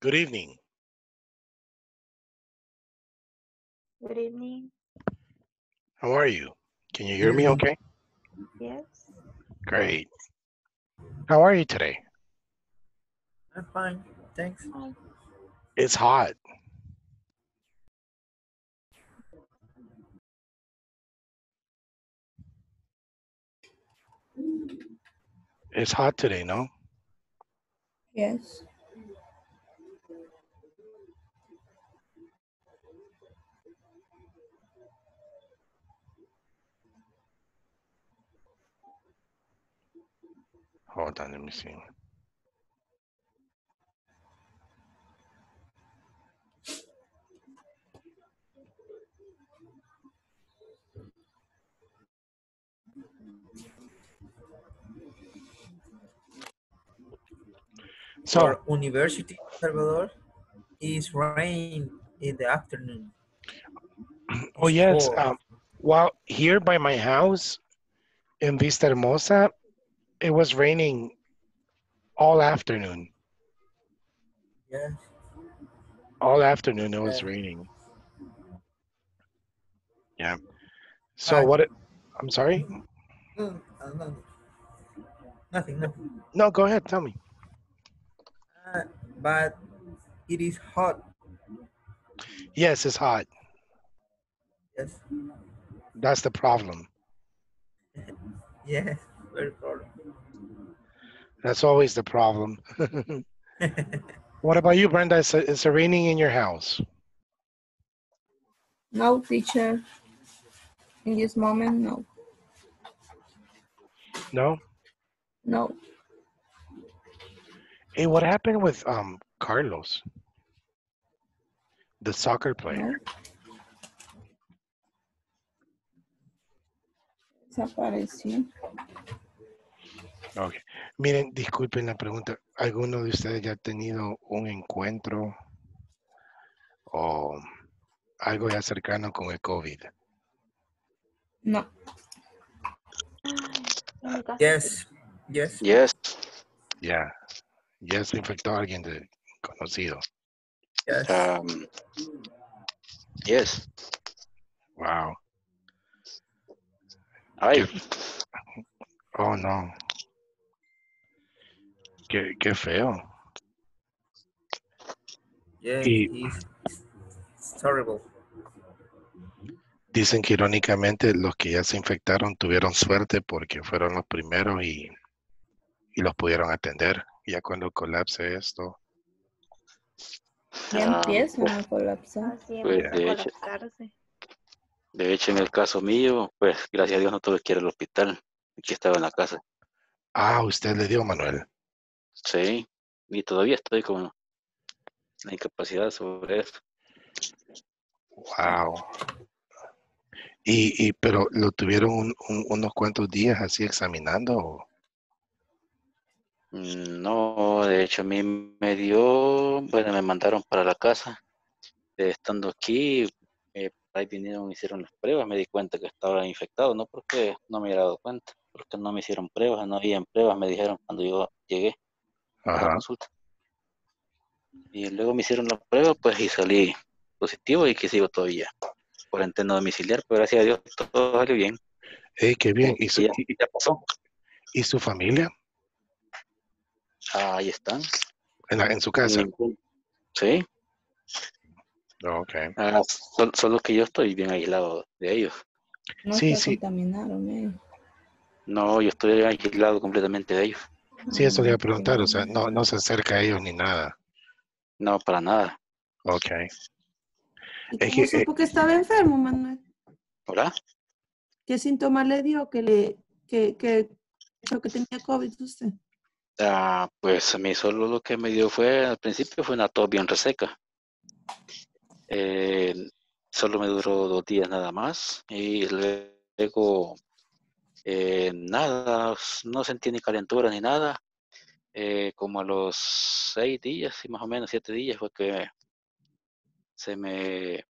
Good evening. Good evening. How are you? Can you hear me okay? Yes. Great. How are you today? I'm fine, thanks. It's hot. It's hot today, no? Yes. Hold on, let me see. So, For University Salvador, is rain in the afternoon. oh yes, um, well, here by my house in Vista Hermosa, it was raining all afternoon. Yeah. All afternoon it was Yeah. raining. Yeah. So Right. what? It, I'm sorry. No, uh, no, nothing, nothing. No, go ahead. Tell me. Uh, but it is hot. Yes, it's hot. Yes. That's the problem. Yes. Very problem. That's always the problem. what about you, Brenda? Is it, is it raining in your house? No, teacher. In this moment, no. No. No. Hey, what happened with um Carlos, the soccer player? no. Okay. Miren, disculpen la pregunta. ¿Alguno de ustedes ya ha tenido un encuentro o algo ya cercano con el COVID? No. Yes. Yes. Yes, Ya. Ya se infectó a alguien de conocido. Yes. um, yes. Wow. Ay, Oh, no. Qué, qué feo. Y- It's, it's terrible. Dicen que irónicamente los que ya se infectaron tuvieron suerte porque fueron los primeros y, y los pudieron atender. Ya cuando colapse esto, Ya Ah, empiezan a colapsar. así Pues, empieza de a hecho. colapsarse. de hecho, en el caso mío, pues gracias a Dios no tuve que ir al hospital. Aquí estaba en la casa. Ah, usted le dio, Manuel. Sí, y todavía estoy con la incapacidad sobre eso. Wow. Y, y pero lo tuvieron un- un- unos cuantos días así examinando. o- Mm, No, de hecho, a mí me dio, bueno, me mandaron para la casa. Eh, estando aquí, eh, ahí vinieron, hicieron las pruebas, me di cuenta que estaba infectado, no porque no me había dado cuenta, porque no me hicieron pruebas, no habían pruebas, me dijeron cuando yo llegué la consulta. Y luego me hicieron la prueba, pues, y salí positivo y que sigo todavía cuarentena domiciliar, pero gracias a Dios todo salió bien. Ey, qué bien. ¿Y su, Y ya, y- ya pasó. y su familia? Ahí están. En, la- en su casa. Sí, Ok. ah, sol- solo que yo estoy bien aislado de ellos. No Sí, se sí. contaminaron, eh. No, yo estoy aislado completamente de ellos. Sí, eso le iba a preguntar. O sea, no, no se acerca a ellos ni nada. No, para nada. Ok. ¿Y Es cómo que, eh, supo que estaba enfermo, Manuel? ¿Hola? ¿Qué síntomas le dio que le que, que, que tenía COVID usted? Ah, pues a mí solo lo que me dio fue, al principio fue una tos bien reseca. Eh, solo me duró dos días nada más y luego eh, nada, no sentí ni calentura ni nada. Eh, como a los seis días, y más o menos siete días, fue que se me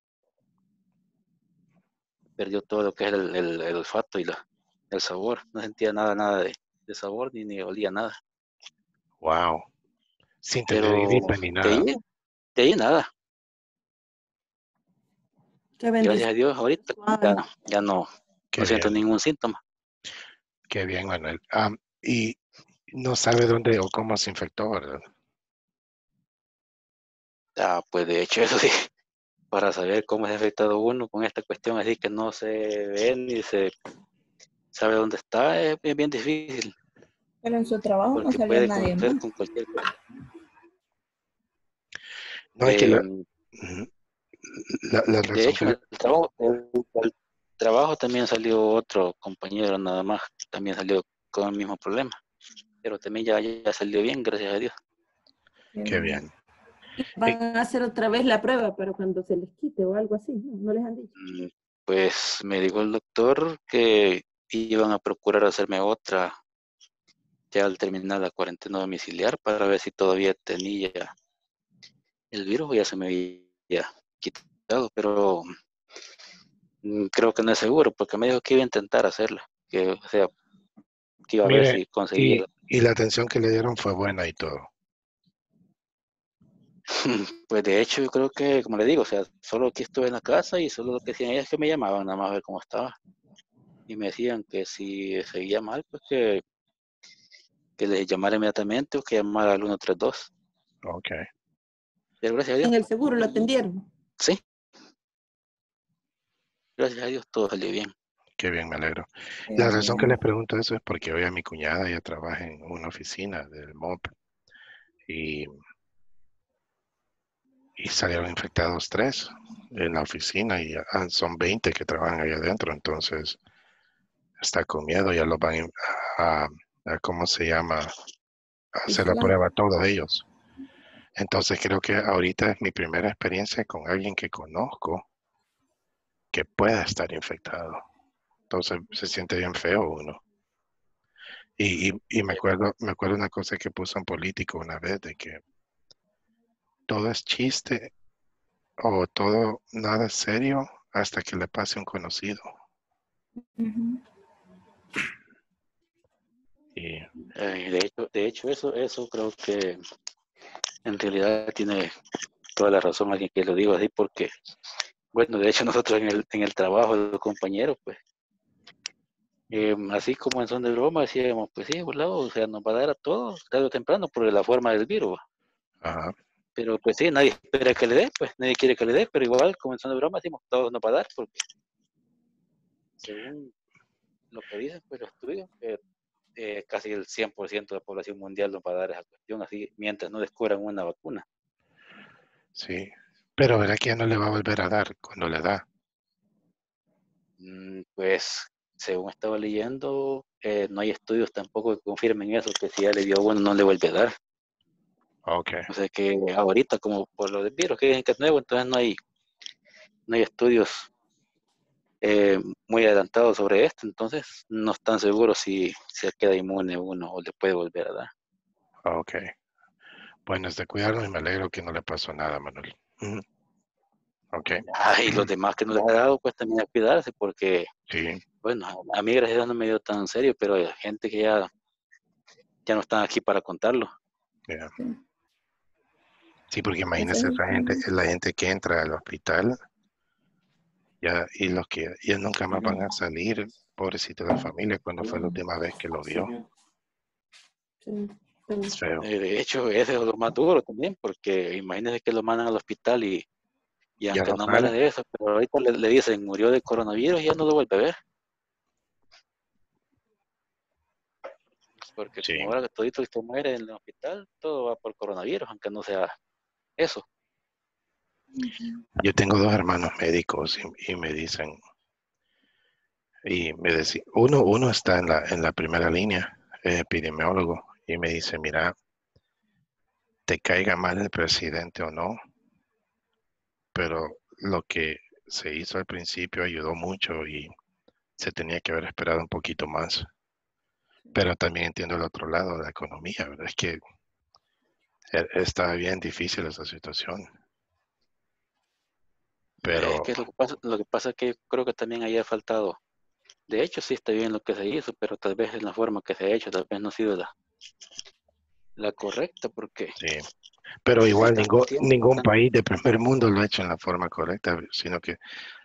perdió todo lo que es el, el- el olfato y la, el sabor. No sentía nada, nada de, de sabor ni, ni olía nada. wow. Sin tener Pero gripe ni de nada. ahí, De ahí nada. Gracias a Dios, ahorita ya, ya no, no siento ningún síntoma. Qué bien, Manuel. Am, y no sabe dónde o cómo se infectó, ¿verdad? Ah, pues de hecho, eso sí, para saber cómo es afectado uno con esta cuestión así que no se ve ni se sabe dónde está, es, bien difícil, Pero en su trabajo no salió puede nadie más. con cualquier cosa. No, es que la, Em, la, la de hecho, el trabajo, el- el trabajo también salió otro compañero nada más, también salió con el mismo problema, pero también ya, ya salió bien, gracias a Dios. qué bien. Van a hacer otra vez la prueba para cuando se les quite o algo así, ¿no? ¿No les han dicho? Mm, Pues me dijo el doctor que iban a procurar hacerme otra ya al terminar la cuarentena domiciliar para ver si todavía tenía el virus o ya se me había quitado, pero mm, creo que no es seguro porque me dijo que iba a intentar hacerla, que o sea, que iba a ver si conseguía. y, la- y la atención que le dieron fue buena y todo. Pues de hecho yo creo que, como le digo, o sea, solo que estuve en la casa y solo lo que hacían ellas es que me llamaban nada más a ver cómo estaba. Y me decían que si seguía mal, pues que, que les llamara inmediatamente o que llamara al 132. Ok. Pero gracias a Dios, En el seguro lo atendieron. sí. Gracias a Dios todo salió bien. Qué bien, me alegro. La razón que les pregunto eso es porque hoy a mi cuñada ella trabaja en una oficina del MOP y, y salieron infectados tres en la oficina y ah, son 20 que trabajan ahí adentro, entonces está con miedo, ya los van a, a- a- ¿cómo se llama? A hacer la prueba todos ellos. Entonces creo que ahorita es mi primera experiencia con alguien que conozco que pueda estar infectado. Entonces se siente bien feo uno. Y, y, y me acuerdo, me acuerdo una cosa que puso un político una vez de que todo es chiste o todo nada es serio hasta que le pase a un conocido. Y Eh, de hecho, de hecho eso, eso creo que en realidad tiene toda la razón alguien que lo digo así porque, bueno, de hecho nosotros en el, en el trabajo de los compañeros, pues, eh, así como en son de broma decíamos, pues sí, volado, o sea, nos va a dar a todos tarde o temprano por la forma del virus. ajá, Pero pues sí, nadie espera que le dé, pues nadie quiere que le dé, pero igual, como en son de broma, decimos, todos nos va a dar porque según lo que dicen, pues los estudios, que eh, casi el 100% de la población mundial nos va a dar esa cuestión, así mientras no descubran una vacuna. sí. Pero verá que ya no le va a volver a dar cuando le da. Mm, Pues, según estaba leyendo, eh, no hay estudios tampoco que confirmen eso, que si ya le dio bueno no le vuelve a dar. Ok, O sea que ahorita, como por lo del virus que dicen que es nuevo, entonces no hay, no hay estudios eh, muy adelantados sobre esto, entonces no están seguros si se queda inmune uno o le puede volver a dar. ok. Bueno, es de cuidarnos y me alegro que no le pasó nada, Manuel. Ujú. Ok, Ah, y los demás que no les ha dado, pues también a cuidarse, porque, sí, bueno, a mí gracias a Dios no me dio tan serio, pero hay gente que ya, ya no están aquí para contarlo. Sí. Sí, porque imagínese es esa gente, la gente que entra al hospital ya, y los que ya nunca más van a salir, pobrecito de la familia, cuando fue la última vez que lo vio. Sí, feo. Eh, de hecho, ese es lo más duro también, porque imagínense que lo mandan al hospital y, y Ya aunque no no de eso, pero ahorita le, le dicen murió de coronavirus y ya no lo vuelve a ver. Porque Sí. como ahora que todito que muere en el hospital, todo va por coronavirus, aunque no sea eso. Yo tengo dos hermanos médicos y, y me dicen, y me decía, uno, uno está en la, en la primera línea, es epidemiólogo, y me dice, mira, te caiga mal el presidente o no, pero lo que se hizo al principio ayudó mucho y se tenía que haber esperado un poquito más. Pero también entiendo el otro lado, la economía, ¿verdad? Es que e- está bien difícil esa situación. Pero, Es que lo que pasa, lo que pasa es que creo que también ahí ha faltado. De hecho, sí está bien lo que se hizo, pero tal vez en la forma que se ha hecho, tal vez no ha sido la, la correcta, porque sí, Pero igual ningún, ningún país de primer mundo lo ha hecho en la forma correcta, sino que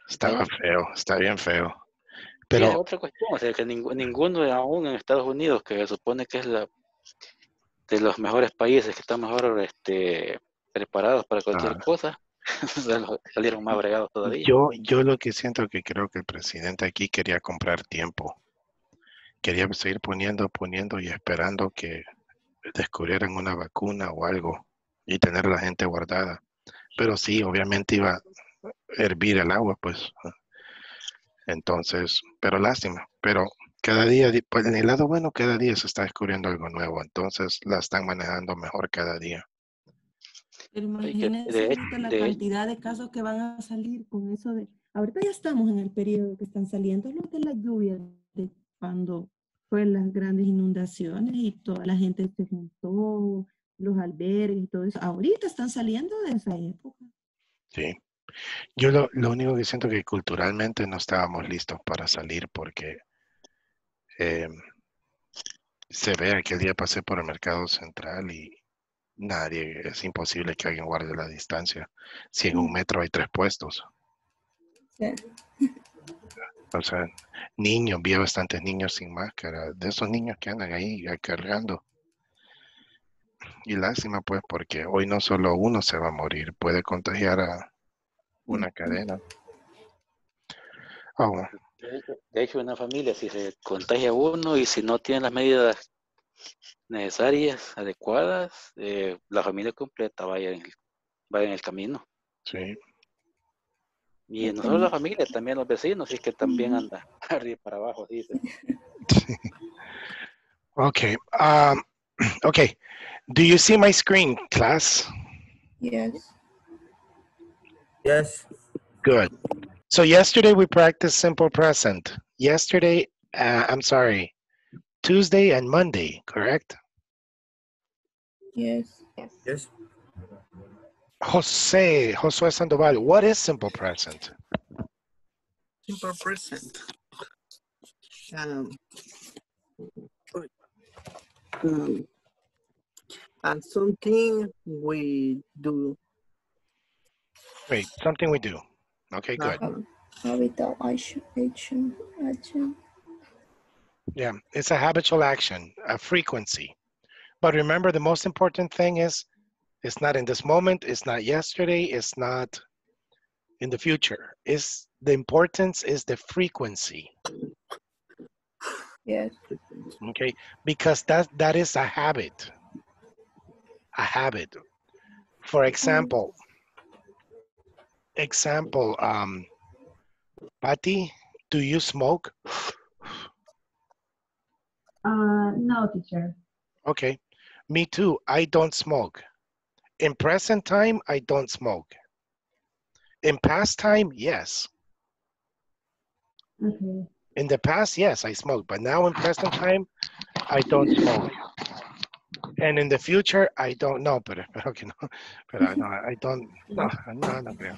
estaba Sí. feo, está bien feo. Sí, es Pero otra cuestión, o sea, que ningú- ninguno aún en Estados Unidos, que se supone que es la de los mejores países que están mejor este, preparados para cualquier Ah. cosa, sal- salieron más bregados todavía. yo, yo lo que siento que creo que el presidente aquí quería comprar tiempo. Quería seguir poniendo, poniendo y esperando que descubrieran una vacuna o algo y tener a la gente guardada. Pero sí, obviamente iba a hervir el agua, pues. Entonces, pero lástima. Pero cada día, pues en el lado bueno, cada día se está descubriendo algo nuevo. Entonces la están manejando mejor cada día. Pero imagínense de- ahorita la de- cantidad de casos que van a salir con eso de... Ahorita ya estamos en el periodo que están saliendo los de la lluvia, de cuando fue las grandes inundaciones y toda la gente se juntó, los albergues y todo eso. Ahorita están saliendo de esa época. Sí. Yo lo, lo único que siento que culturalmente no estábamos listos para salir porque eh, se ve aquel día pasé por el mercado central y nadie, es imposible que alguien guarde la distancia. Si en un metro hay tres puestos. Sí. O sea, niños, vi bastantes niños sin máscara, de esos niños que andan ahí ah, cargando. Y lástima pues porque hoy no solo uno se va a morir, puede contagiar a una cadena. Oh, bueno. De hecho, de hecho, una familia, si se contagia uno y si no tiene las medidas necesarias, adecuadas, eh, la familia completa vaya en el, vaya en el camino. sí. Y no solo la familia, también los vecinos, y es que también anda arriba para abajo, dice. Okay. Um, okay. Do you see my screen, class? Yes. Yes. Good. So yesterday we practiced simple present. Yesterday, uh, I'm sorry, Tuesday and Monday, correct? Yes. Yes. Jose, Josue Sandoval, what is simple present? Simple present. Um, um, and something we do. Wait, something we do. Okay, good. Um, habitual action. Action. Action. Yeah, it's a habitual action, a frequency. But remember, the most important thing is it's not in this moment, it's not yesterday, it's not in the future. Is the importance is the frequency, Yes. okay? Because that that is a habit. A habit. For example, example, um, Patty, do you smoke? Uh, no, teacher. Okay, me too. I don't smoke. In present time, I don't smoke. In past time, yes. Okay. In the past, yes, I smoked, but now in present time, I don't smoke. And in the future, I don't know, pero espero que no, pero no, I don't, no, no, no creo.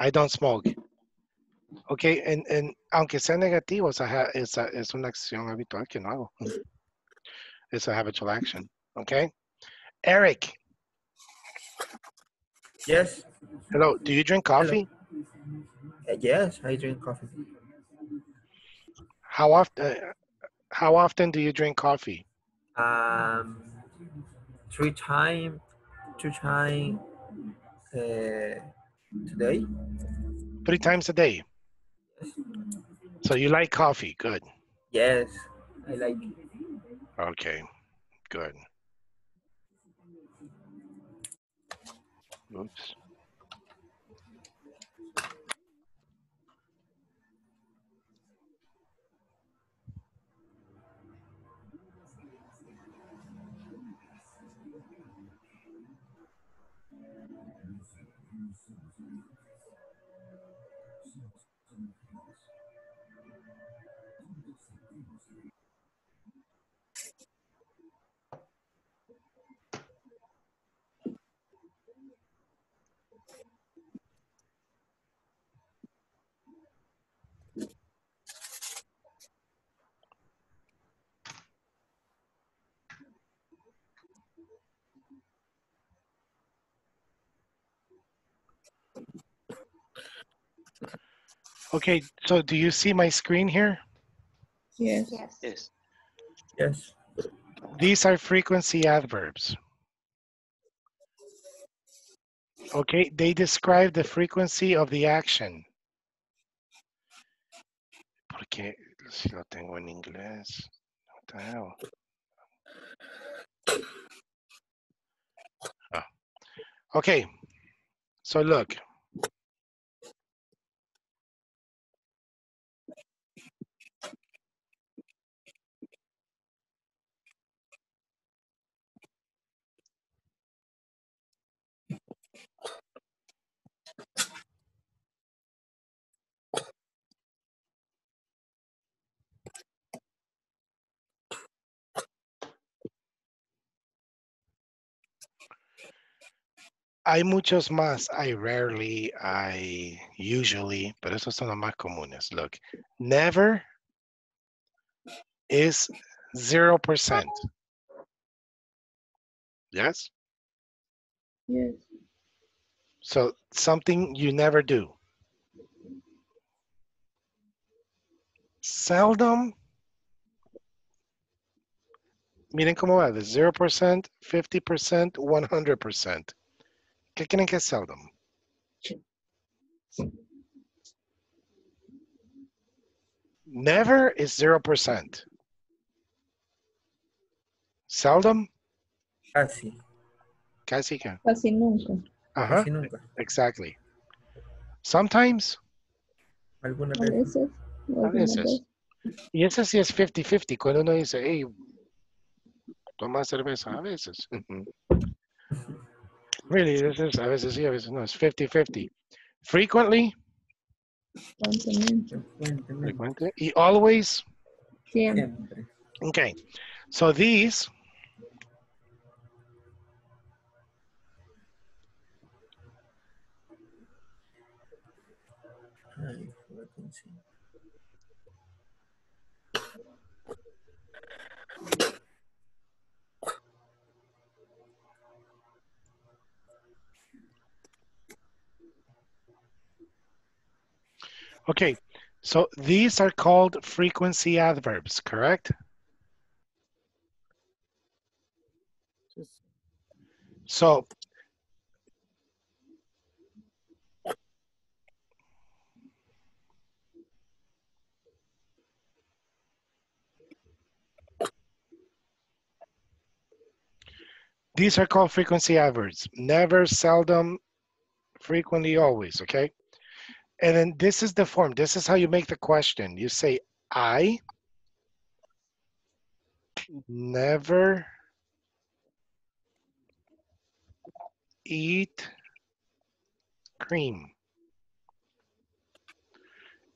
I don't smoke. Okay, and, and aunque sea negativo, es, es, es una acción habitual que no hago. It's a habitual action, okay? Eric, Yes. hello, do you drink coffee? Uh, yes, I drink coffee. How often, how often do you drink coffee? Um, three times, two times uh, today. Three times a day. So you like coffee, good. Yes, I like. it. Okay, good. Oops. Okay, so do you see my screen here? Yes. Yes. Yes. Yes. These are frequency adverbs. Okay, they describe the frequency of the action. Porque si lo tengo en inglés. What the hell? Ah. Okay, so look. Hay muchos más. I rarely, I usually, pero esos son los más comunes. Look, never is 0%. Yes? Yes. So something you never do. Seldom. Miren cómo va, de 0%, 50%, 100%. ¿Qué creen que es seldom? Never is 0%. Seldom, Casi. casi que. Casi nunca. Ajá, Casi nunca. exactly. Sometimes, Algunas A veces. veces. o A veces. y ese sí es 50-50, cuando uno dice, hey, toma cerveza, a veces. Really, this is, a veces sí, a veces no, es 50-50. Frequently. Frecuentemente. frecuente, y always. Siempre. okay. So these, okay. So these are called frequency adverbs, correct? So these are called frequency adverbs. Never, seldom, frequently, always, okay? And then this is the form. This is how you make the question. You say, I never eat cream.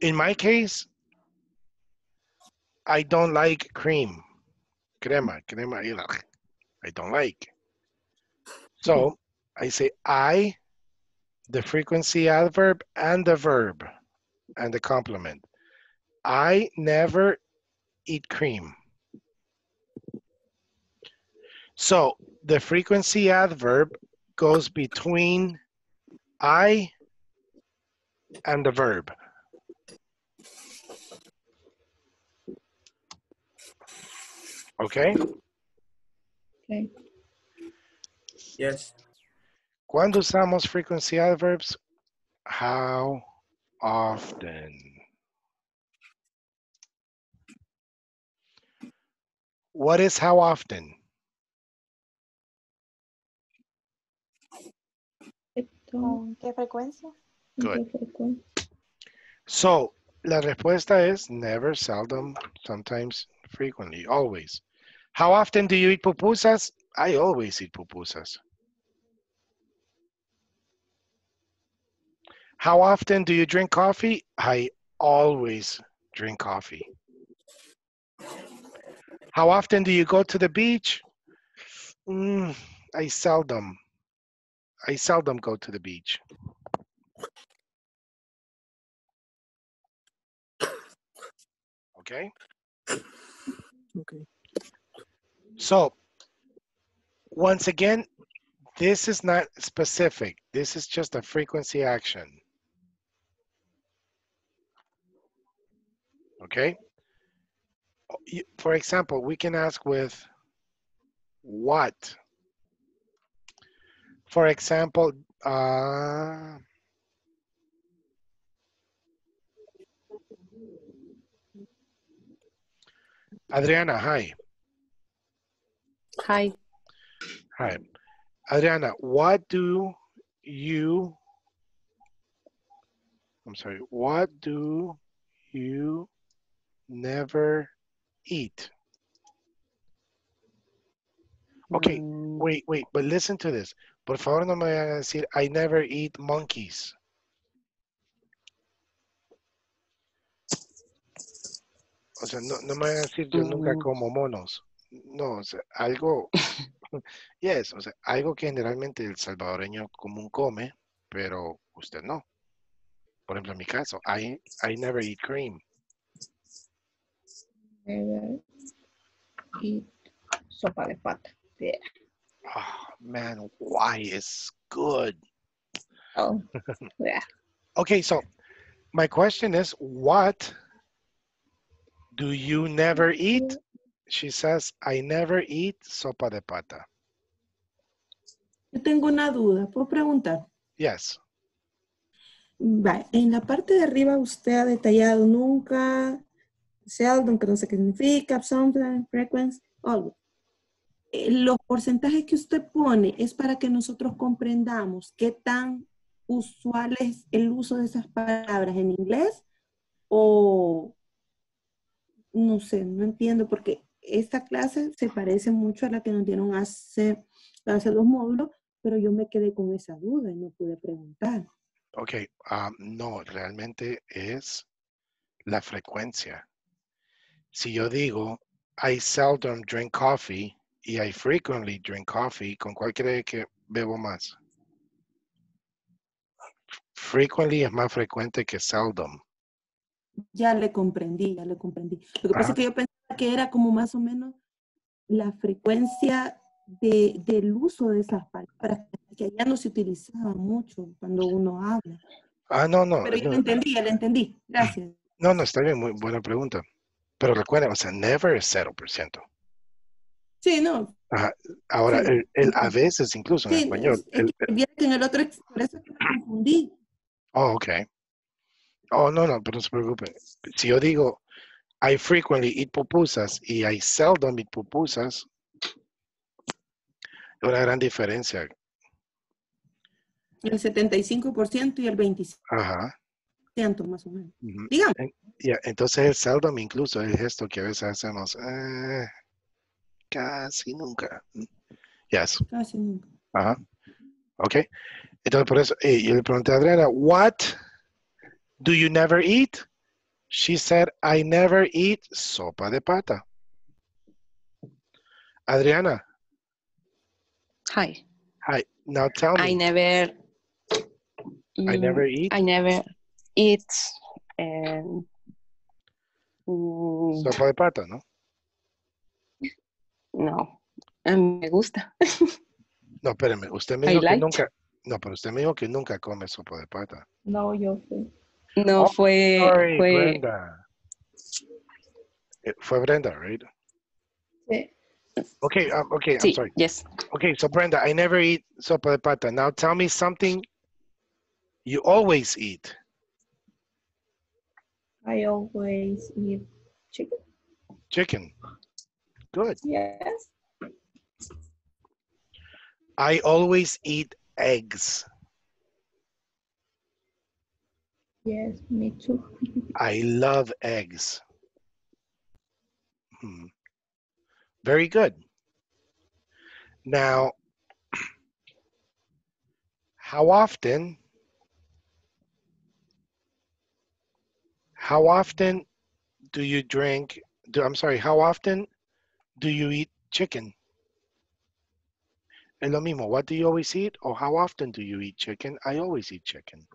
In my case, I don't like cream. Crema, crema, I don't like. So I say I, the frequency adverb and the verb and the complement. I never eat cream. So the frequency adverb goes between I and the verb. Okay? Okay. Yes. ¿Cuándo usamos frequency adverbs? How often? What is how often? Qué frecuencia? Good. So, la respuesta es never, seldom, sometimes, frequently, always. How often do you eat pupusas? I always eat pupusas. How often do you drink coffee? I always drink coffee. How often do you go to the beach? Mm, I seldom. I seldom go to the beach. Okay? okay. So, once again, this is not specific. This is just a frequency action. Okay. For example, we can ask with what. For example, uh, Adriana, hi. Hi. Hi. Adriana, what do you, I'm sorry, what do you never eat? Okay, Mm, wait, wait, but listen to this. Por favor, no me vayan a decir, I never eat monkeys. O sea, no, no me vayan a decir, yo nunca Mm. como monos. No, o sea, algo, yes, o sea, algo que generalmente el salvadoreño común come, pero usted no. Por ejemplo, en mi caso, I, I never eat cream. Never eat sopa de pata. Yeah. Oh, man, why is good. Oh, yeah. Okay, so my question is, what do you never eat? She says, I never eat sopa de pata. Yo tengo una duda, ¿puedo preguntar? Yes. Va, en la parte de arriba usted ha detallado nunca, seldom, que no sé qué significa, sometimes, frequency, algo. Eh, Los porcentajes que usted pone es para que nosotros comprendamos qué tan usual es el uso de esas palabras en inglés o no sé, no entiendo porque esta clase se parece mucho a la que nos dieron hace, hace dos módulos, pero yo me quedé con esa duda y no pude preguntar. Okay, um, no, realmente es la frecuencia. Si yo digo, I seldom drink coffee y I frequently drink coffee, ¿con cuál cree que bebo más? Frequently es más frecuente que seldom. Ya le comprendí, ya le comprendí. Lo que pasa es que yo pensaba que era como más o menos la frecuencia de, del uso de esas palabras, que allá no se utilizaba mucho cuando uno habla. Ah, no, no, Pero yo no, lo entendí, lo entendí. Gracias. no, no, está bien, muy buena pregunta. Pero recuerden, o sea, never es 0%. Sí, no. Ahora, Sí. el, el a veces, incluso en Sí, español, es- es el- que en el otro, por eso es que me confundí. Oh, ok. Oh, no, no, pero no se preocupe. Si yo digo, I frequently eat pupusas y I seldom eat pupusas, es una gran diferencia. El 75% y el 25% Ajá. Más o menos. ujú. Dígame. Ya, entonces el seldom incluso es el gesto que a veces hacemos. eh, casi nunca. Mm, Yes. Casi nunca. Ajá. Ok. Entonces por eso, eh, yo le pregunté a Adriana, what do you never eat? She said, I never eat sopa de pata. Adriana, Hi. hi. Now tell me. I never. I mm, never eat I never eat. Um, mm, sopa de pata, ¿no? no. A mí me gusta. No, espérame. Usted me I dijo que like. nunca. No, pero usted me dijo que nunca come sopa de pata. No, yo fui. No Oh, fue. Sorry, fue Brenda. Eh, Fue Brenda, right? Sí. Okay, um, okay, I'm sí, sorry. yes. Okay, so Brenda, I never eat sopa de pata. Now tell me something you always eat. I always eat chicken. Chicken. Good. Yes. I always eat eggs. Yes, me too. I love eggs. Hmm. Very good. Now, how often, how often do you drink, do, I'm sorry, how often do you eat chicken? Es lo mismo, what do you always eat or how often do you eat chicken? I always eat chicken.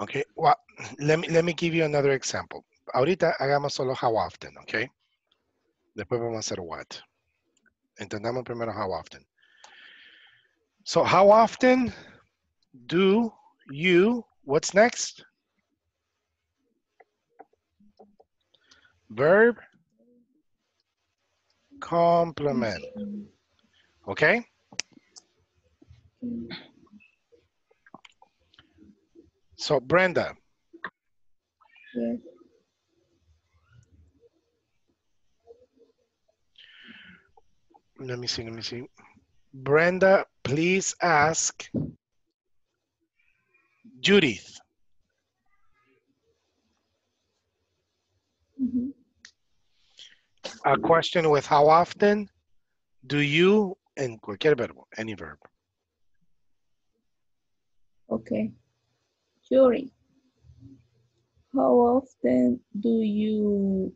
Okay, well, let me, let me give you another example. Ahorita hagamos solo how often, okay? Después vamos a hacer what. Entendamos primero how often. So how often do you, what's next? Verb complement. Okay? So Brenda, Yes. let me see, let me see. Brenda, please ask Judith. Mhm. A question with how often do you, en cualquier verbo, any verb. Okay. Yuri, how often do you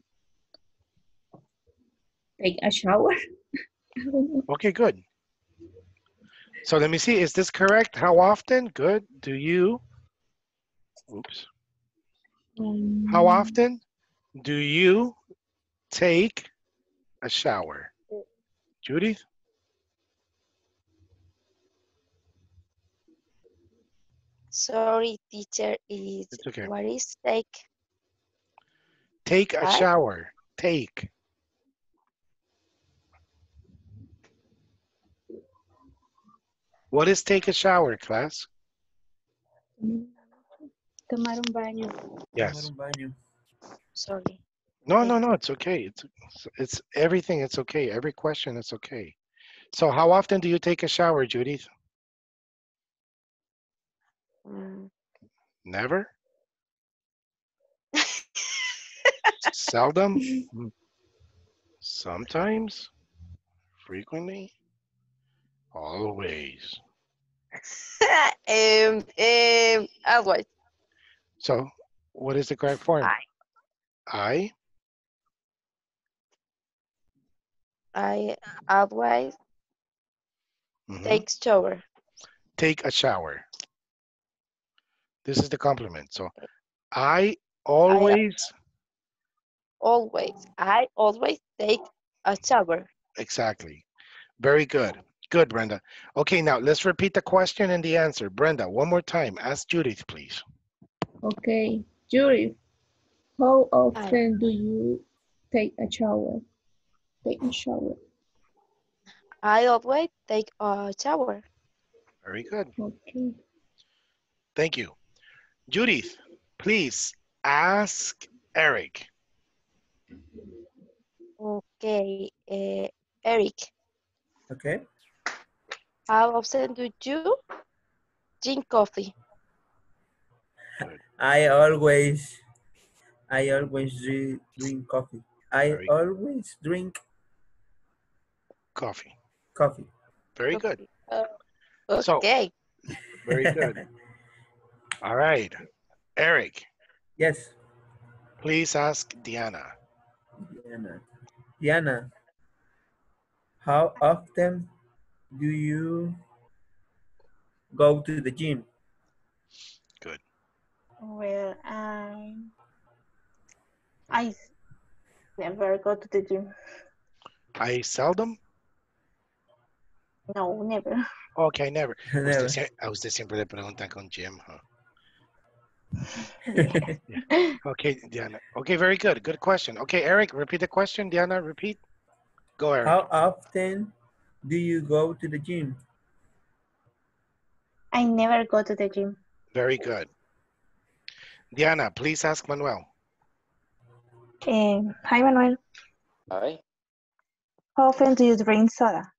take a shower? I don't know. Okay, good. So let me see, is this correct? How often? Good. Do you, oops. How Um, often do you take a shower? Judith? Sorry, teacher. Is It's okay. what is take? Take a What? shower. Take. What is take a shower, class? Tomar un baño. Yes. Tomar un baño. Sorry. No, no, no, it's okay. It's, it's- it's everything, it's okay. Every question, it's okay. So how often do you take a shower, Judith? Mm. Never? Seldom? Sometimes? Frequently? Always. um, um, always. So what is the correct form? I. I? I always Mhm. take shower. Take a shower. This is the complement. So I always, Always. I always take a shower. exactly. Very good. Good, Brenda. Okay, now let's repeat the question and the answer. Brenda, one more time. Ask Judith, please. Okay. Judith, how often do you take a shower? Take a shower. I always take a shower. Very good. Okay. Thank you. Judith, please ask Eric. Okay. Uh, Eric, Okay. How often do you drink coffee? I always, I always drink, drink coffee. I Very- always drink Coffee. coffee. Very good. Uh, So- okay. Very good. All right. Eric, yes, please ask Diana. Diana. Diana, how often do you go to the gym? Good. Well, um, I never go to the gym. I seldom. No, never. Okay, never. A Never. usted, sie- a usted siempre le preguntan con Jim. huh? Okay, Diana. Okay, very good. Good question. Okay, Eric, repeat the question. Diana, repeat. Go, Eric. How often do you go to the gym? I never go to the gym. Very good. Diana, please ask Manuel. Um, hi, Manuel. Hi. How often do you drink soda?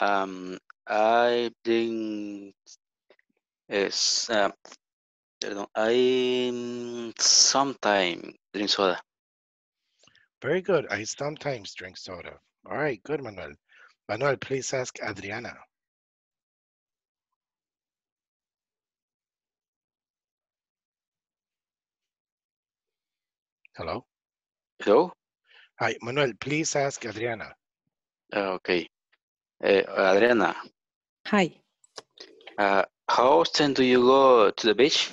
Um, I drink is uh, perdón, I mm, sometime drink soda. Very good. I sometimes drink soda. All right, good, Manuel. Manuel, please ask Adriana. Hello? Hello? Hi, Manuel, please ask Adriana. Uh, okay. Uh, Adriana, Hi. uh, how often do you go to the beach?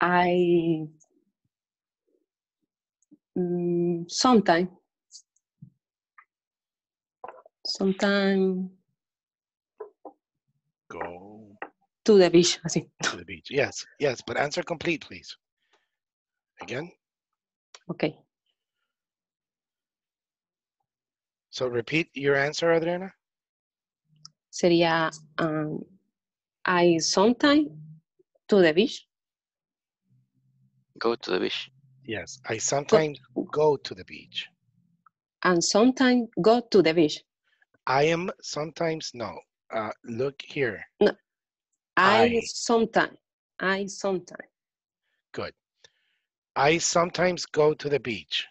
I mm, sometime. Sometime Go to the beach. I Así. to the beach. Yes, yes, but answer complete, please. Again. Okay. So repeat your answer, Adriana. Sería um, I sometime to the beach. Go to the beach. Yes, I sometimes go to the beach. And sometimes go to the beach. I am sometimes no. Uh, look here. I, I. sometimes. I sometimes. Good. I sometimes go to the beach.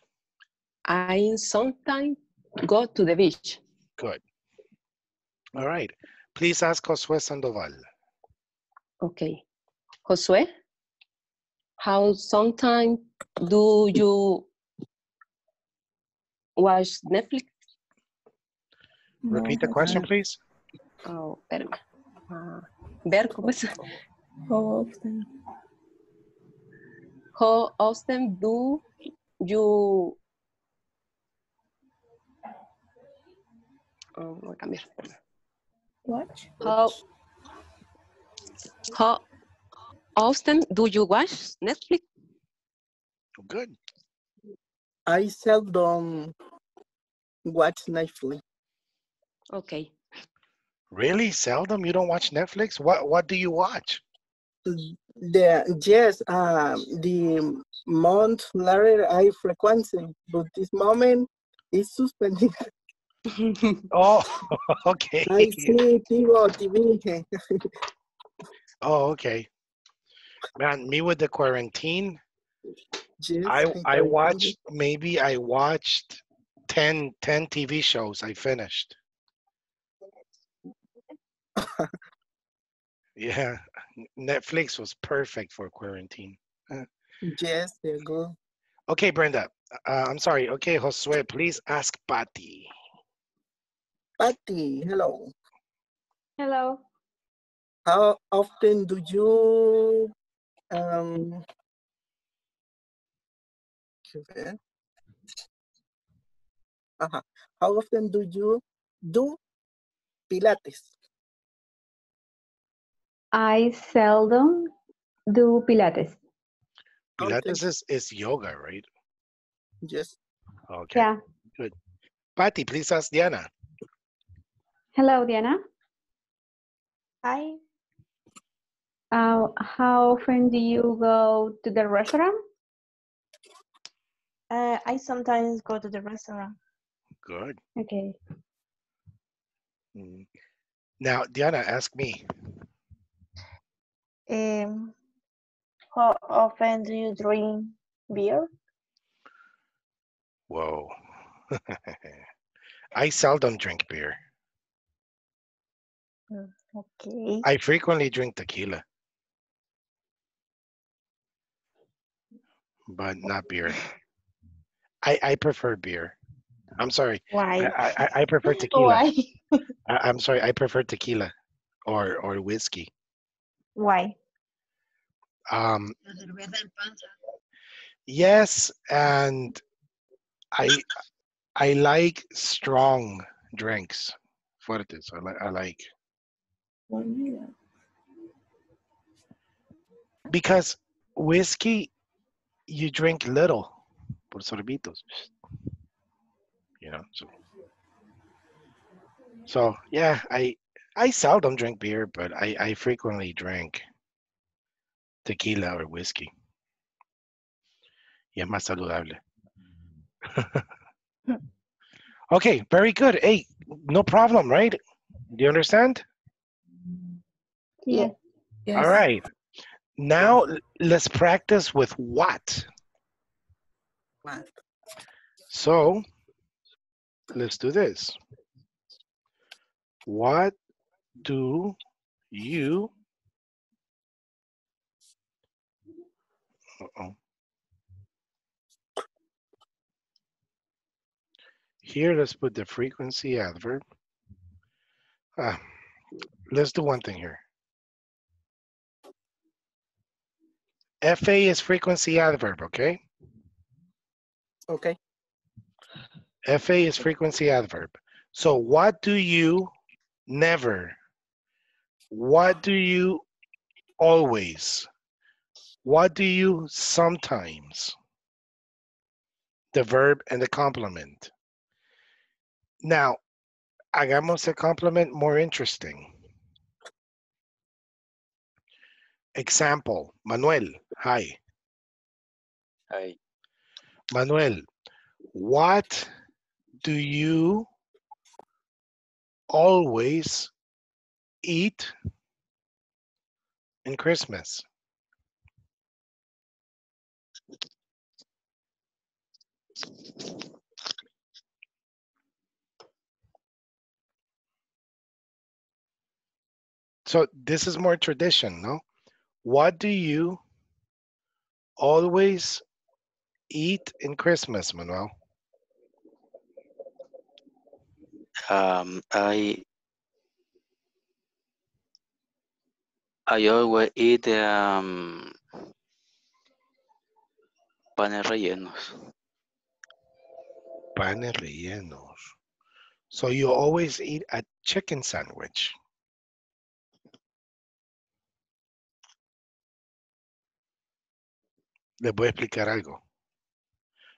I sometimes go to the beach. Good. All right. Please ask Josue Sandoval. Okay. Josue, how sometimes do you watch Netflix? Repeat the question, please. Oh, espérame. Ah, ver, ¿cómo es? How often? How often do you... Oh, voy a cambiar. Watch? How, how often do you watch Netflix? Good. I seldom watch Netflix. Okay. Really? Seldom? You don't watch Netflix? What What do you watch? The yes, um, the month later I frequency, but this moment is suspended. Oh, okay. I see Tivo TV. Oh, okay. Man, me with the quarantine, Yes, I I watched maybe I watched 10, 10 TV shows. I finished. Yeah, Netflix was perfect for quarantine. Yes, there you go. Okay, Brenda. Uh, I'm sorry. Okay, Josue, please ask Patty. Patty, hello. Hello. How often do you um quiero ver. Ajá. How often do you do Pilates? I seldom do Pilates. Pilates is, is yoga, right? Yes. Okay, Yeah. good. Patty, please ask Diana. Hello, Diana. Hi. Uh, how often do you go to the restaurant? Uh, I sometimes go to the restaurant. Good. Okay. Mm. Now, Diana, ask me. Um, how often do you drink beer? Whoa. I seldom drink beer. Okay. I frequently drink tequila, but not beer. I, I prefer beer. I'm sorry. Why? I, I- I prefer tequila. Why? I, I'm sorry. I prefer tequila or, or whiskey. Why? Um, yes, and I I like strong drinks. Fuertes. I like I like because whiskey you drink little por sorbitos. You know, so so yeah, I I seldom drink beer, but I I frequently drink tequila or whiskey. Y es más saludable. okay, very good. Hey, no problem, right? Do you understand? Yeah. All right. Now let's practice with what. What? So let's do this. What do you Uh-oh. Here, let's put the frequency adverb. Ah, let's do one thing here. FA is frequency adverb, okay? Okay. FA is frequency adverb. So what do you never What do you always? What do you sometimes? The verb and the complement. Now, hagamos el complement more interesting. Example, Manuel, hi. Hi. Manuel, what do you always eat in Christmas? So this is more tradition, no? What do you always eat in Christmas, Manuel? Um, I I always eat um, panes rellenos. Panes rellenos. So you always eat a chicken sandwich. Les voy a explicar algo.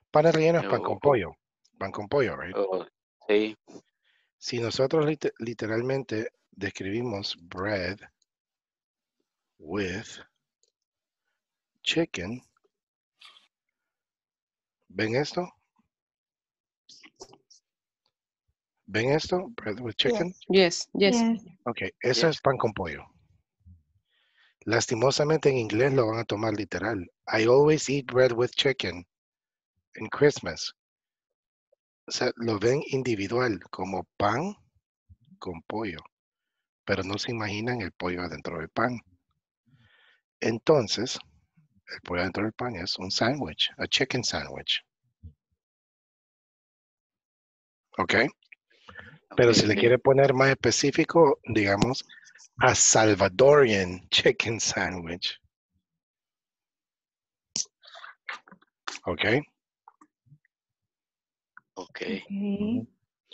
Panes rellenos es pan con pollo. Pan con pollo, right? Oh, sí, Si nosotros lite- literalmente describimos bread with chicken, ¿ven esto? ¿Ven esto? Bread with chicken. Yes, yes. Ok, eso es pan con pollo. Lastimosamente en inglés lo van a tomar literal. I always eat bread with chicken in Christmas. O sea, lo ven individual, como pan con pollo, pero no se imaginan el pollo adentro del pan. Entonces, el pollo adentro del pan es un sándwich, a chicken sandwich. ¿Ok? Pero si le quiere poner más específico, digamos, a Salvadorian chicken sandwich. ¿Ok? Ok.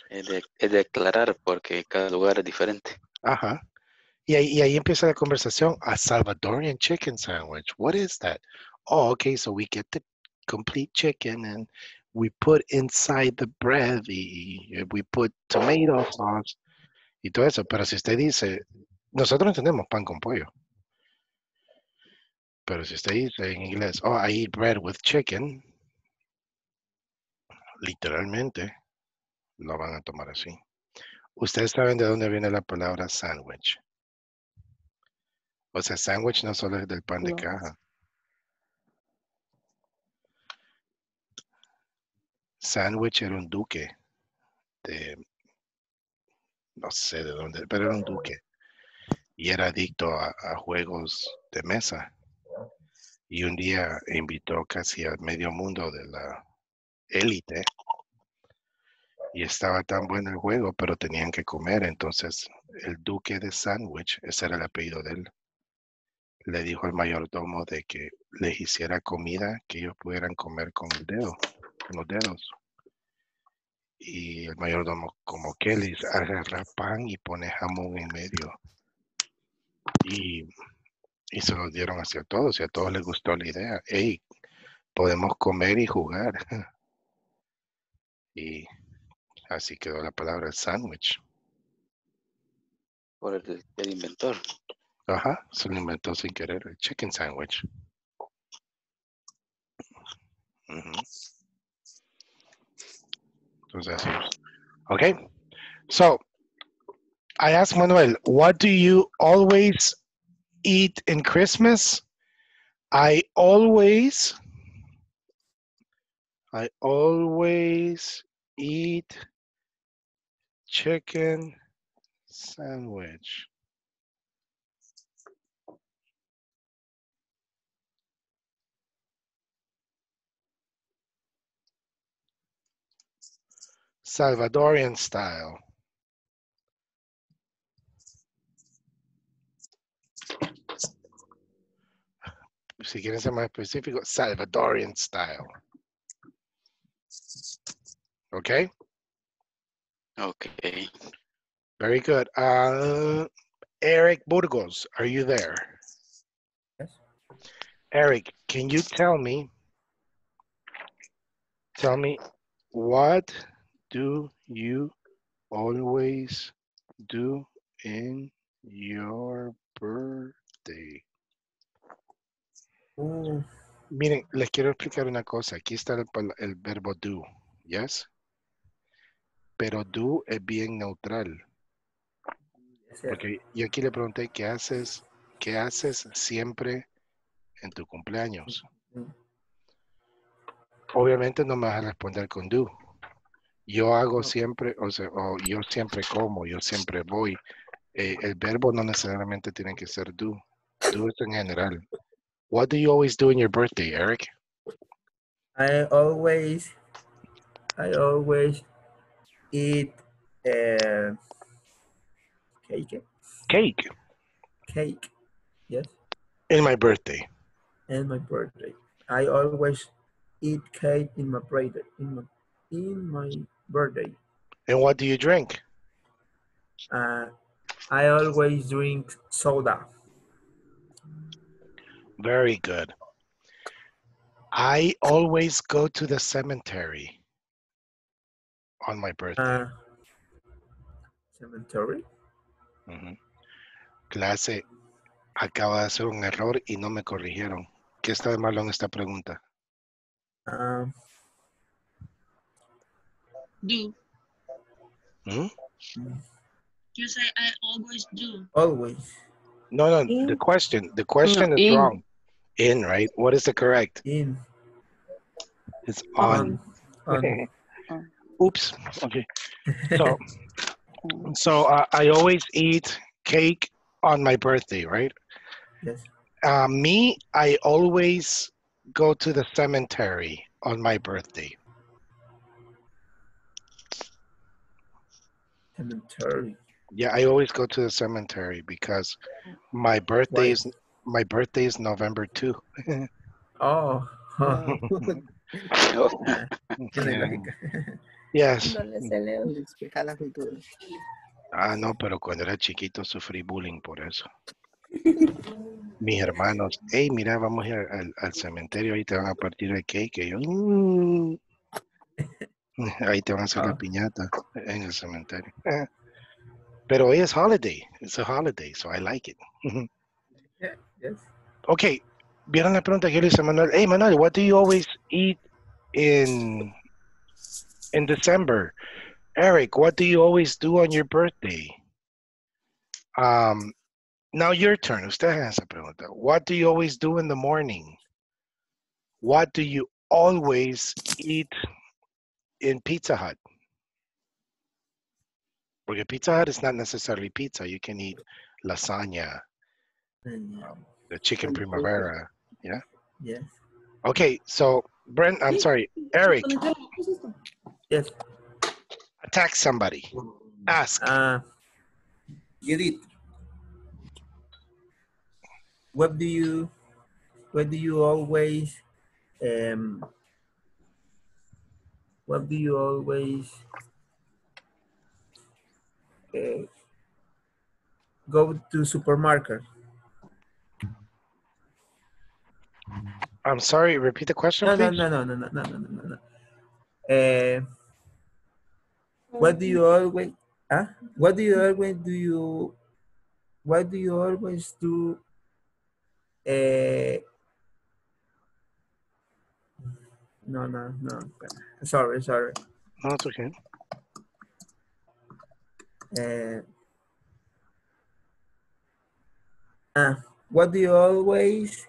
Es de, es de aclarar porque cada lugar es diferente. Ajá. Y ahí, y ahí empieza la conversación. A Salvadorian chicken sandwich. What is that? Oh, okay. So we get the complete chicken and we put inside the bread. Y, y we put tomato sauce y todo eso. Pero si usted dice, nosotros entendemos pan con pollo. Pero si usted dice en inglés, oh, I eat bread with chicken, literalmente lo van a tomar así. Ustedes saben de dónde viene la palabra sandwich. O sea, sandwich no solo es del pan de caja. Sandwich era un duque de, no sé de dónde, pero era un duque. Y era adicto a, juegos de mesa. Y un día invitó casi a medio mundo de la élite. Y estaba tan bueno el juego, pero tenían que comer. Entonces, el duque de Sandwich, ese era el apellido de él, le dijo al mayordomo de que les hiciera comida que ellos pudieran comer con el dedo, con los dedos. Y el mayordomo, como que les agarra pan y pone jamón en medio. Y, y se los dieron hacia todos y a todos les gustó la idea. Hey, podemos comer y jugar. Y así quedó la palabra sándwich. Por el, el inventor. Ajá, se lo inventó sin querer, el chicken sandwich. Entonces así es. Okay. So, I asked Manuel, what do you always eat in Christmas? I always, I always eat chicken sandwich. Salvadorian style. Si quieren ser más específico, Salvadorian style. Okay, Ok. very good. Uh, Eric Burgos, are you there? Yes. Eric, can you tell me, tell me, what do you always do in your birthday? Uh, Miren, les quiero explicar una cosa. Aquí está el, verbo do, ¿yes? Pero do es bien neutral. Porque yo aquí le pregunté qué haces, qué haces siempre en tu cumpleaños. Mm. Obviamente no me vas a responder con do. Yo hago siempre, o sea, o yo siempre como, yo siempre voy. Eh, el verbo no necesariamente tiene que ser do. Do es en general. What do you always do in your birthday, Eric? I always, I always eat uh, cake, Cake. cake, yes, In my birthday. In my birthday. I always eat cake in my birthday, in my, in my birthday. And what do you drink? Uh, I always drink soda. Very good. I always go to the cemetery on my birthday. Uh, cemetery. Ujú. Clase, acaba de hacer un error y no me corrigieron. ¿Qué está de malo en esta pregunta? Um, Do. ¿Mm? You say I always do. always. No, no, the In. question, the question is in. wrong. In, right? What is the correct? In. It's on. On. on. Oops. Okay. So, so uh, I always eat cake on my birthday, right? Yes. Uh, me, I always go to the cemetery on my birthday. Cemetery. Yeah, I always go to the cemetery because my birthday Why? is my birthday is November 2. Oh. lógica. Yes. Ah, no, pero cuando era chiquito sufrí bullying por eso. Mis hermanos, hey, mira, vamos a ir al, al cementerio, ahí te van a partir el cake. Y yo, "Mm". ahí te van a hacer la Ah. piñata en el cementerio. Pero hoy es holiday, it's a holiday, so I like it. Yeah, yes. Ok, vieron la pregunta que le a Manuel. Hey, Manuel, what do you always eat in in December? Eric, what do you always do on your birthday? Um, now your turn. Usted haga esa pregunta. What do you always do in the morning? What do you always eat in Pizza Hut? Porque Pizza Hut is not necessarily pizza. You can eat lasagna, um, the chicken primavera. Yeah. yes. Okay, so Brent, I'm sorry, Eric, Yes. attack somebody. Ask. Uh, Judith, what do you, what do you always, um, what do you always uh, go to supermarket? I'm sorry, repeat the question, No, no, please. no, no, no, no, no, no, no, no. Uh, what do you always, huh? What do you always do you, what do you always do? Uh, no, no, no. Sorry, sorry. No, it's okay. Uh, uh, what do you always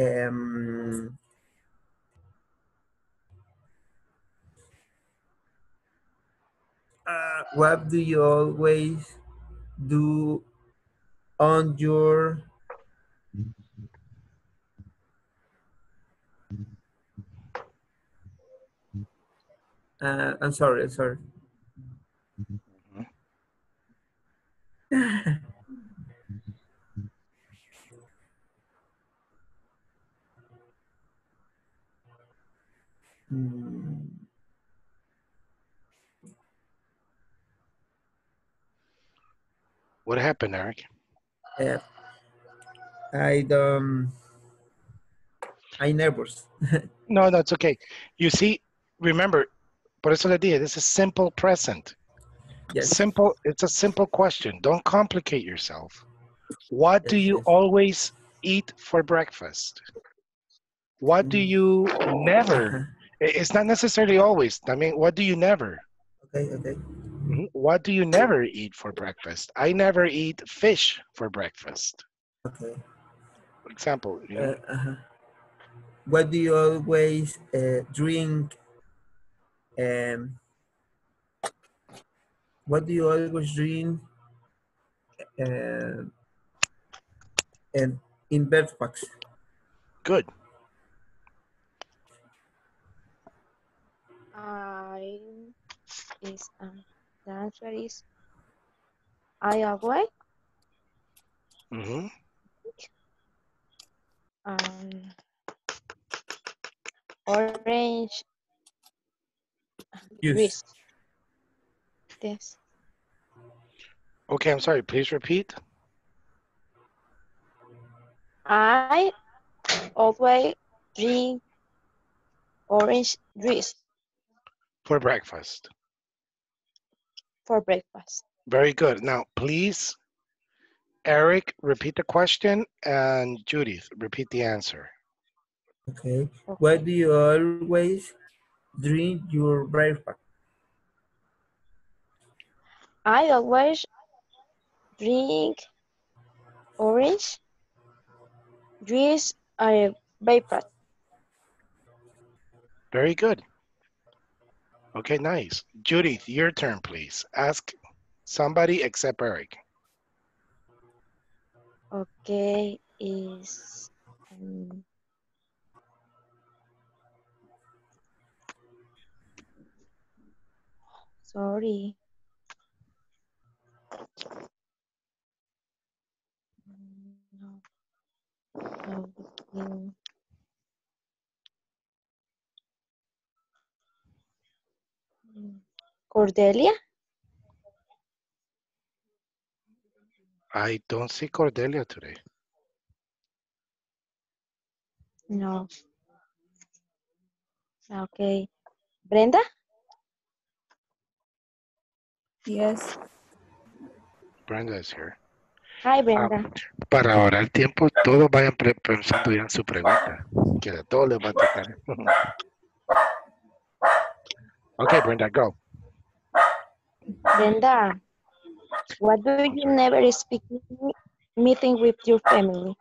um uh, what do you always do on your uh, I'm sorry, I'm sorry. Hmm. What happened, Eric? Uh, I don't. I nervous. No, no, it's okay. You see, remember, por eso le dije, this is simple present. Yes. Simple, it's a simple question. Don't complicate yourself. What do you yes. always eat for breakfast? What do Mm. you never? It's not necessarily always. I mean, what do you never? Okay, okay. Mhm. What do you never eat for breakfast? I never eat fish for breakfast. Okay. For example, you know, Uh, uh-huh. What do you always uh, drink? Um, what do you always drink? Uh, and in breakfast. good. I is um, the answer is I always hmm um orange Juice. juice. Yes. Okay, I'm sorry. Please repeat. I always drink orange juice For breakfast. for breakfast. Very good. Now, please, Eric, repeat the question, and Judith, repeat the answer. Okay. What do you always drink your breakfast? I always drink orange juice or breakfast. Very good. Okay, nice. Judith, your turn, please. Ask somebody except Eric. Okay, is um, sorry. Mm, No, no, Cordelia? I don't see Cordelia today. No. Okay. Brenda? Yes. Brenda is here. Hi, Brenda. Para ahora el tiempo, todos vayan pensando ya en su pregunta, que de todo les va a tocar. okay, Brenda, go. Brenda, what do you never speak in meeting with your family?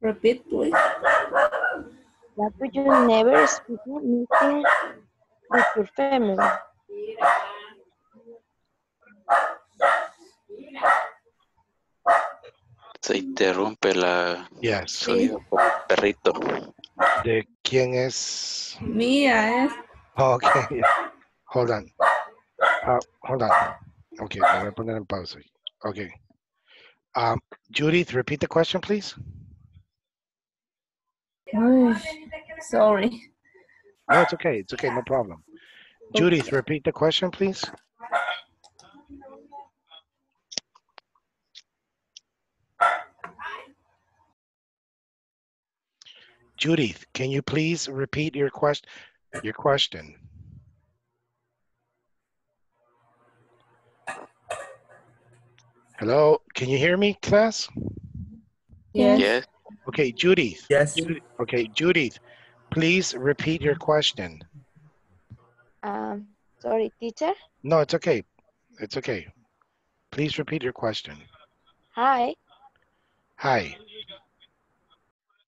Repeat, please. What do you never speak in meeting with your family? Se interrumpe la Yes. sonido perrito. ¿De quién es? Mía es. Oh, okay. Hold on. Uh, hold on. Okay, me voy a poner en pausa. Okay. Um, Judith, repeat the question, please. Ay, sorry. No, it's okay. It's okay. No problem. Judith, repeat the question, please. Judith, can you please repeat your question? Your question. Hello, can you hear me, class? Yes. Yes. Okay, Judith. Yes. Judith- Okay, Judith, please repeat your question. Um, sorry, teacher. No, it's okay. It's okay. Please repeat your question. Hi. Hi.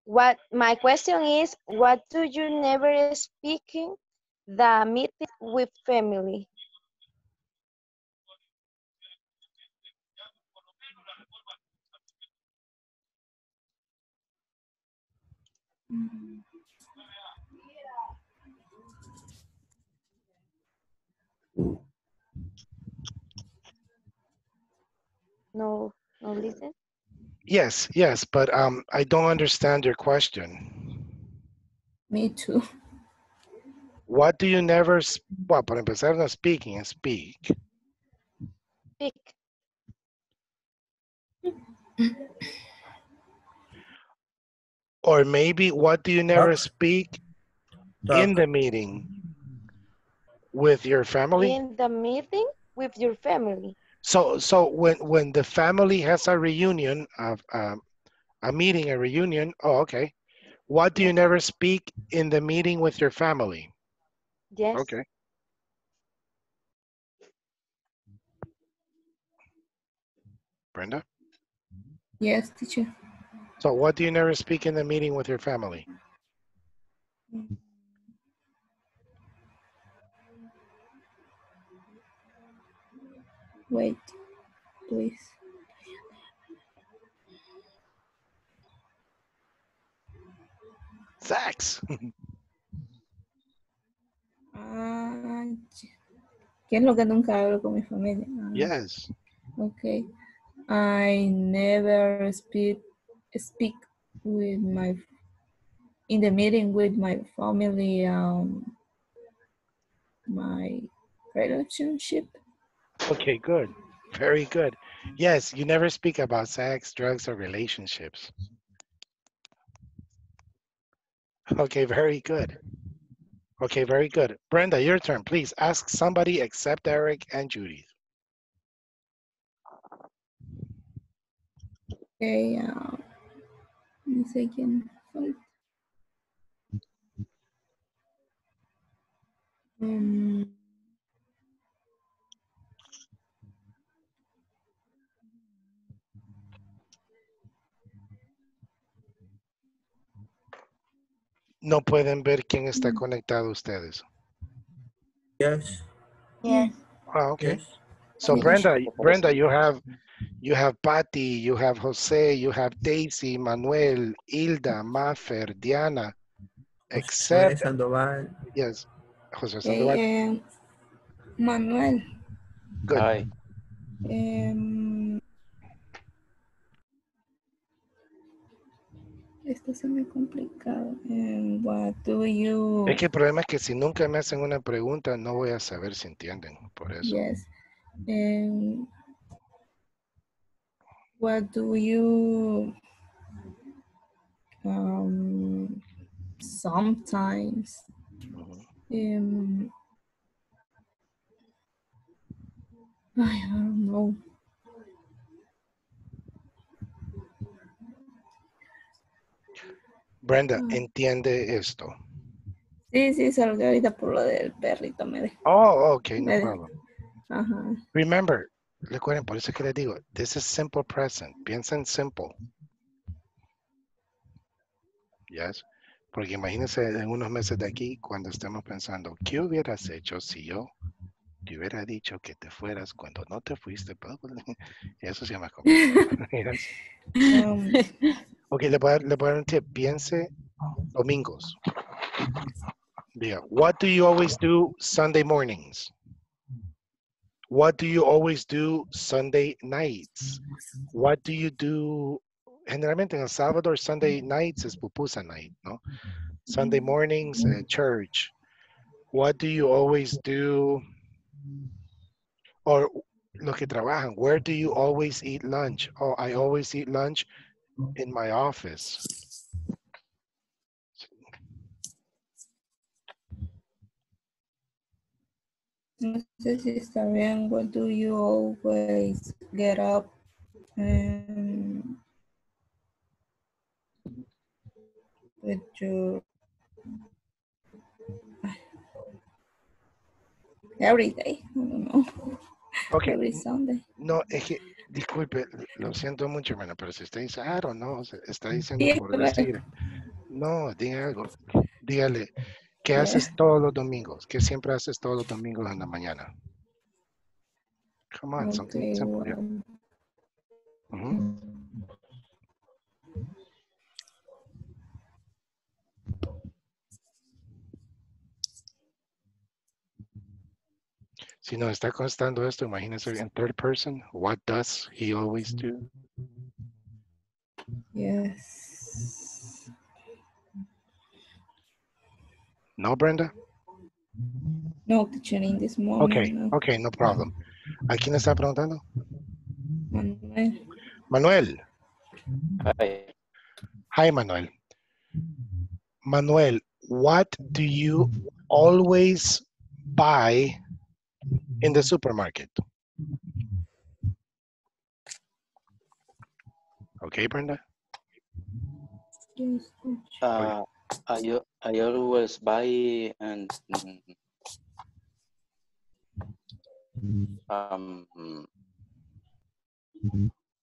What my question is, what do you never speak in the meeting with family? Mm. No, no listen. Yes, yes, but um, I don't understand your question. Me too. What do you never, s- well, para empezar, no speaking, speak. Speak. Or maybe what do you never Talk. speak in the meeting with your family? In the meeting with your family. So so when when the family has a reunion of um, a meeting, a reunion, oh okay. What do you never speak in the meeting with your family? Yes. Okay. Brenda? Yes, teacher. So what do you never speak in the meeting with your family? Wait, please. Sex. Ah, ¿Qué es lo que nunca hablo con mi familia? Ah, yes. Okay. I never speak speak with my in the meeting with my family um my relationship. Okay, good. Very good. Yes, you never speak about sex, drugs, or relationships. Okay, very good. Okay, very good. Brenda, your turn. Please ask somebody except Eric and Judy. Okay, uh, quién falta. Um, No pueden ver quién está conectado ustedes. Yes. Yes. Ah, okay. Yes. So Brenda, Brenda, you have you have Patty, you have Jose, you have Daisy, Manuel, Hilda, Mafer, Diana, José except Sandoval. yes, Jose okay, Sandoval. um, Manuel, Good. Hi. um, esto se me ha complicado. Um, what do you? Es que el problema es que si nunca me hacen una pregunta, no voy a saber si entienden. Por eso. Yes. Um, what do you um, sometimes um, I don't know. Brenda, Ah. entiende esto. Sí, sí, salgo ahorita por lo del perrito, me Oh, okay, no problem. Remember, recuerden, por eso es que les digo, this is simple present. Piensa en simple. Yes. Porque imagínense en unos meses de aquí, cuando estemos pensando, ¿qué hubieras hecho si yo te hubiera dicho que te fueras cuando no te fuiste? Eso se llama complicado. Ok, le voy, le voy dar un tip. Piense domingos. Diga, what do you always do Sunday mornings? What do you always do Sunday nights? What do you do? Generalmente en El Salvador, Sunday nights es pupusa night, ¿no? Sunday mornings, eh, church. What do you always do? Or los que trabajan, where do you always eat lunch? Oh, I always eat lunch in my office. no sé si está bien. What do you always get up? Um, with your every day. I don't know. Okay. Every Sunday. No, es que, disculpe, lo siento mucho, hermana, pero si usted dice, I don't know, se- está diciendo Sí, por decir. No, diga algo. Dígale, ¿qué haces todos los domingos? ¿Qué siempre haces todos los domingos en la mañana? Come on, something simple. yeah. Si nos está constando esto, imagínese en third person. What does he always do? yes. No, Brenda? No teacher in this moment. Okay, no. okay, no problem. ¿A quién está preguntando? Manuel. Manuel, Hi. Hi, Manuel. Manuel, what do you always buy in the supermarket? Okay, Brenda. Uh, I, I always buy and um,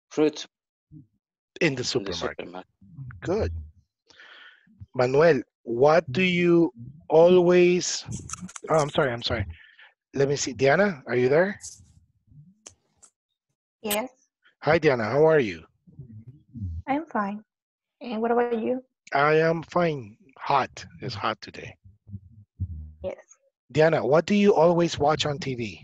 fruit In the in the supermarket. supermarket. Good. Manuel, what do you always, oh, I'm sorry, I'm sorry. Let me see. Diana, are you there? Yes, Hi, Diana, how are you? I'm fine. And what about you? I am fine. Hot. It's hot today. Yes. Diana, what do you always watch on TV?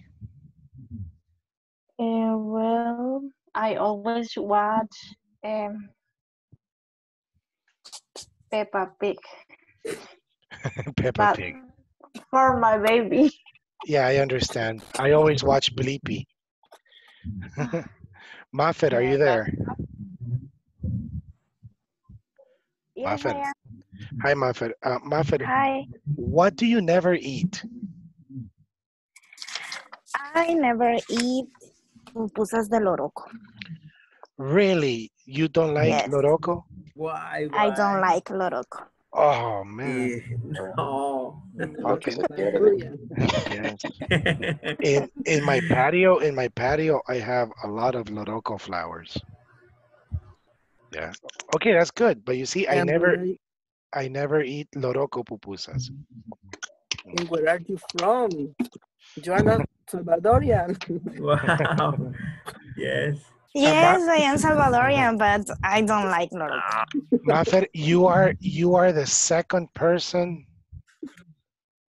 Uh, well, I always watch um, Peppa Pig, Peppa but Pig. for my baby. Yeah, I understand. I always watch Bleepy. Mafer, are you there? Yes, Mafer. I. Hi, Mafer. Uh, Mafer, Hi. what do you never eat? I never eat pupusas de loroco. Really? You don't like Yes. loroco? Why? I don't like loroco. Oh, man. No. Porque se pierde. Yes. In in my patio, in my patio, I have a lot of loroco flowers. Yeah. Okay, that's good. But you see, I never I never eat loroco pupusas. and where are you from? You are not Salvadorian. wow. Yes. Yes, I am Salvadorian, but I don't like loroco. Mafer, you are you are the second person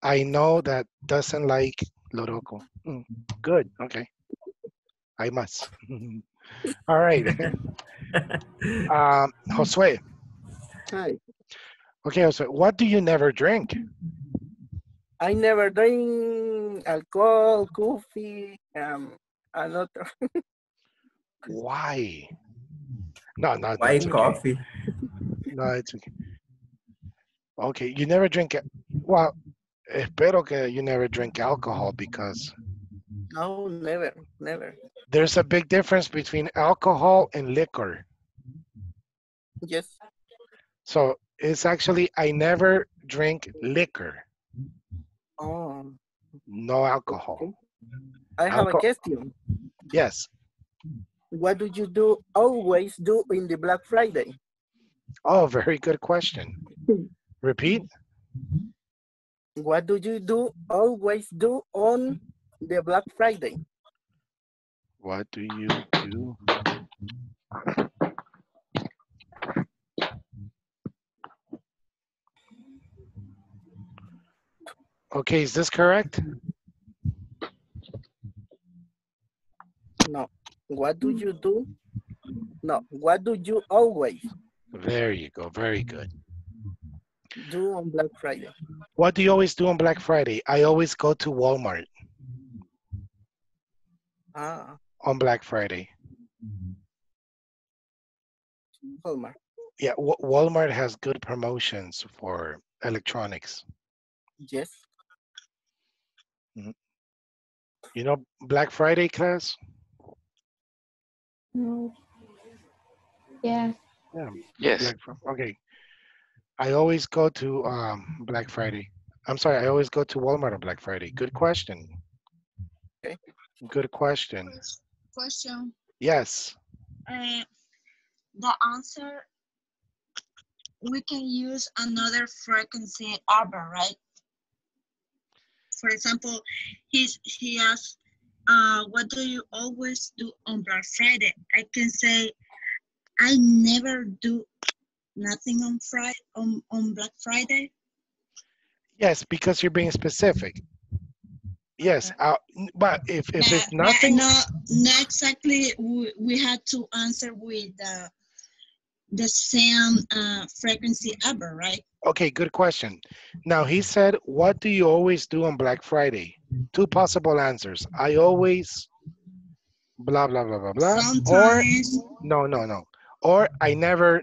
I know that doesn't like loroco. Mm, Good. Okay. I must. All right. um, Josue. Hi. Okay, Josue. What do you never drink? I never drink alcohol, coffee, um, another. Why? No, no, Why that's okay. coffee? No, it's okay. Okay, you never drink it. Well, espero que you never drink alcohol because No, never, never. there's a big difference between alcohol and liquor. Yes. So it's actually, I never drink liquor, Oh, no alcohol. I have a Alco- question. Yes. What do you do always do in the Black Friday? Oh, very good question. Repeat. What do you do always do on the Black Friday? What do you do? Okay, is this correct? No. What do you do? No. What do you always There you go. Very good. do on Black Friday? What do you always do on Black Friday? I always go to Walmart Ah, on Black Friday. Walmart. Yeah, Wa- Walmart has good promotions for electronics. Yes. You know Black Friday class? No. Yeah. Yeah. Yes. Black, okay. I always go to um, Black Friday. I'm sorry, I always go to Walmart on Black Friday. Good question. Okay. Good question. Question. Yes. Uh, the answer, we can use another frequency adverb, right? For example, he's, he asked, uh, what do you always do on Black Friday? I can say, I never do nothing on Friday, on, on Black Friday. Yes, because you're being specific. Yes, uh, but if, if But- it's nothing, No, not exactly. We, we had to answer with uh, the same uh, frequency ever, right? okay, good question. Now he said, what do you always do on Black Friday? Two possible answers. I always blah, blah, blah, blah, blah. Or no, no, no. or I never,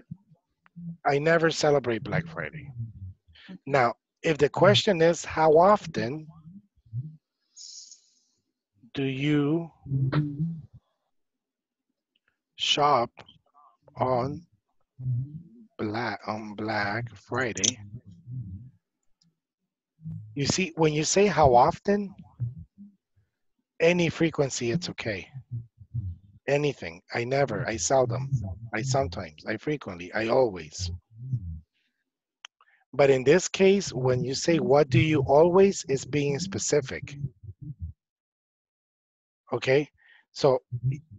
I never celebrate Black Friday. Mm-hmm. Now, if the question is how often do you shop on black on Black Friday? You see, when you say how often, any frequency, it's okay. Anything. I never, I seldom, I sometimes, I frequently, I always. But in this case, when you say what do you always, is being specific. Okay, so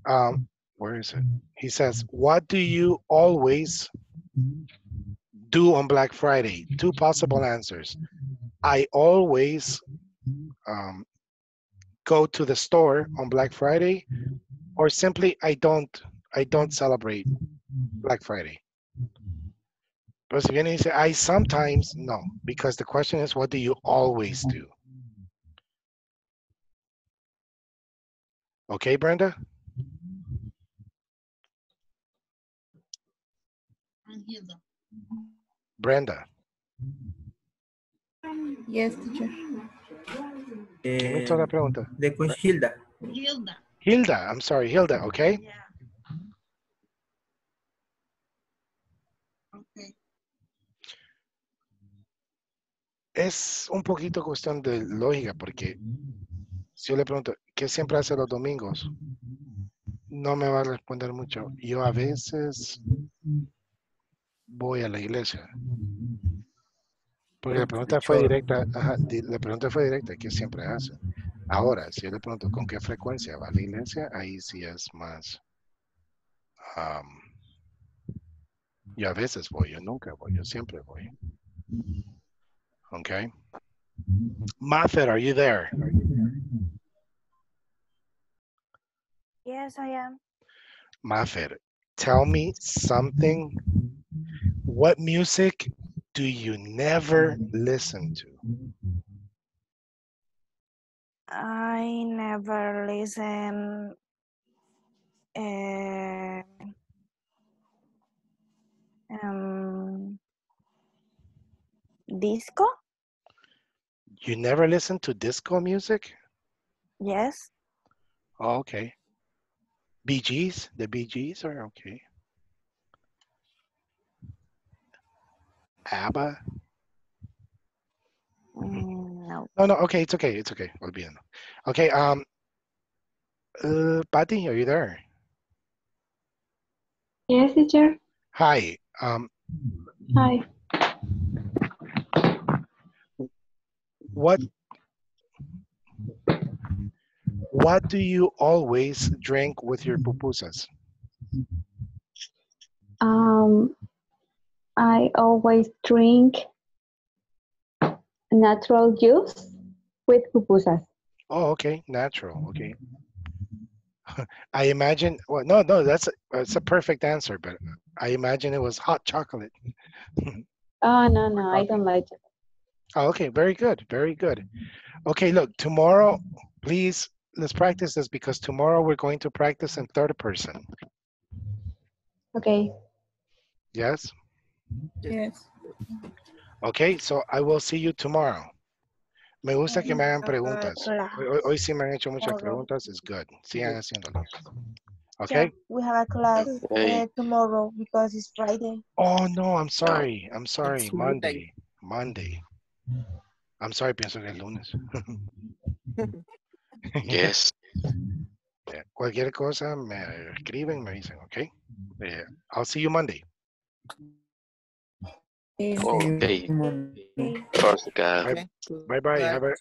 um, where is it? He says, what do you always do on Black Friday? Two possible answers. I always um, go to the store on Black Friday, or simply I don't, I don't celebrate Black Friday. But if you say I sometimes, no, because the question is, what do you always do? Okay, Brenda? Brenda. Yes, teacher. ¿Quién me hizo la pregunta? De con Hilda. Hilda. Hilda, I'm sorry, Hilda, okay? Es un poquito cuestión de lógica, porque si yo le pregunto, ¿qué siempre hace los domingos? No me va a responder mucho. Yo a veces voy a la iglesia. Porque la pregunta fue directa, ajá, la pregunta fue directa, ¿qué siempre hace? Ahora, si yo le pregunto con qué frecuencia va a la iglesia, ahí sí es más. yo a veces voy, yo nunca voy, yo siempre voy. Okay. Mather, are you there? Yes, I am. Mather, tell me something. What music do you never listen to? I never listen. Uh, um, disco? You never listen to disco music? Yes. Oh, okay. Bee Gees, The Bee Gees are okay. ABBA? Mm, no. No, no, okay, it's okay, it's okay. Olvídalo. Okay, um, uh, Patty, are you there? Yes, teacher. Hi, um, Hi. what what do you always drink with your pupusas? Um, I always drink natural juice with pupusas. Oh, okay, natural, okay. I imagine, well, no, no, that's a, that's a perfect answer, but I imagine it was hot chocolate. Oh, no, no, I don't like it. Oh, okay, very good, very good. Okay, look, tomorrow, please, let's practice this because tomorrow we're going to practice in third person. Okay. Yes? Yes. Okay, so I will see you tomorrow. Me gusta que me hagan preguntas. Hoy, hoy- hoy sí me han hecho muchas preguntas, es good. Sigan haciéndolo. Yeah, Okay? we have a class Okay. uh, tomorrow because it's Friday. Oh, no, I'm sorry. I'm sorry. It's Monday. Monday. I'm sorry, pienso que es lunes. Yes. Eh, Cualquier cosa me escriben, me dicen, ¿ok? Eh, I'll see you Monday. Okay. Of course, Bye bye. Have a